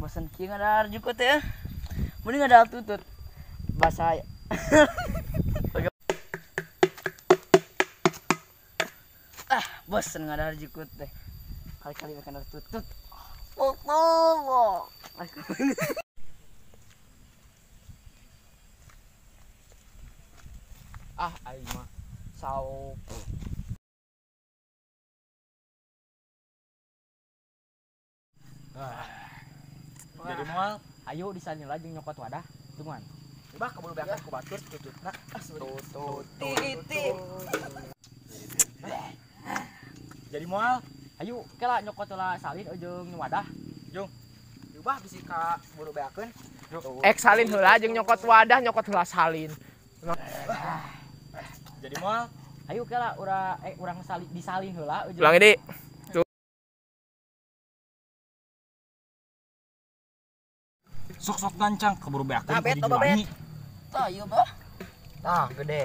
bosan kieu ngadar juga teh. Mending ngadar tutut. Bahasa Ah, bosan ngadar juga teh. Kali-kali makan ngadar tutut. Oh, oh, ah aing mah sao Jadi moal ayo disalin lagi nyokot wadah. Cuman coba keburu beakan ku batur. Tutut. Titi. Jadi moal ayo kela nyokot lah salin ujung wadah. Coba bisi ka buru beakeun. Ek salin heula jeung nyokot wadah nyokot heula salin. Jadi moal ayo kela ura eh urang salin disalin heula ujung Ulangi sok-sok gancang keburu beakeun Nah, bet, ku apa, dijulangi. Tah, ieu bah. Tah gede.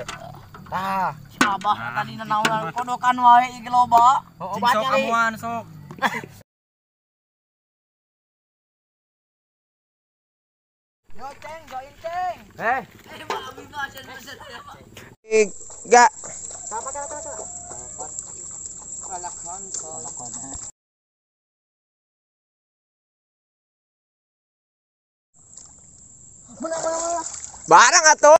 Tah. Abah tadi naon kodokan wae iki loba. Oh, obatnya sok amuan sok. Yo ceng, join ceng. Eh, Eh, Pak, abi ya, Pak. tiga. Kalakon kalakon. Mana mana mana. Barang atuh.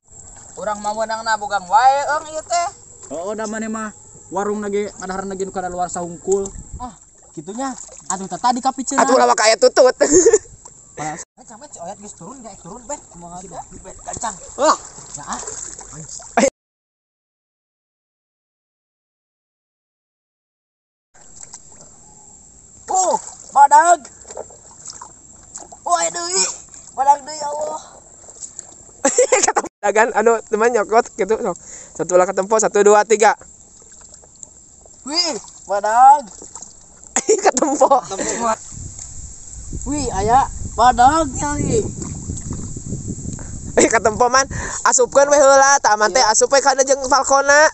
Urang mau menang na bogang wae eung ieu teh. Oh, da mana mah warung lagi ngadaharan lagi nu kada luar sahungkul. Ah. Kitunya. Aduh tata di kapiceuna. Atuh lama kaya tutut. Eh, sampe si oyat geus turun enggak turun bet. Kumaha gitu. Bet kancang. Wah. Ya. ah. Oh, badag. Woi deui. Badag deui ya Allah. Ketemu dagan anu teman nyokot gitu sok. Satu lah ketempo, satu dua tiga. Wih, badag. ketempo. Wih, aya badag nyali. Eh ketempo man asupkeun we heula tah aman teh asup we kana jeung falcona.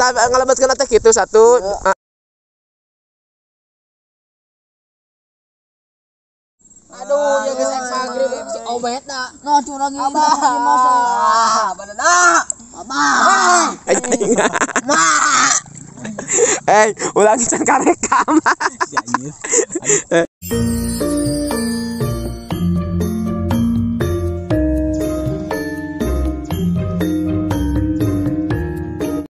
Tah ngalebetkeun teh kitu satu. Iya. Ah, Aduh, ya geus maghrib si obet na. Nah, curang ini. Abah. Badana. Abah. anjing. Eh, ulangi can karekam.